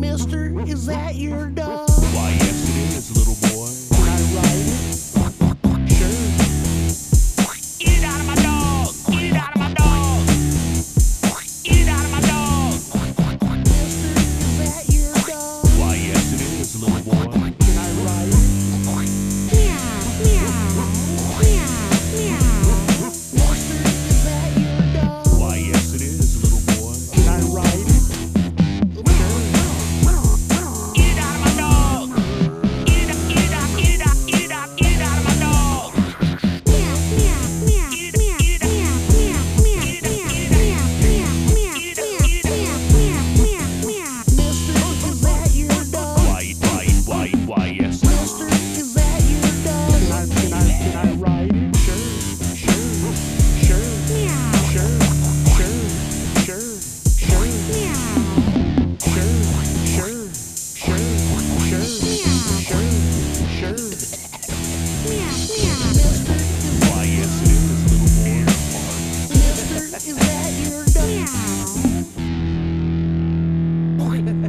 Mister, is that your dog? Why, yes, it is, little boy. Can I ride it? Sure. Out of my dog! Out of my dog! Out of my dog! Mister, is that your dog? Why, yes, it is, little boy. Okay.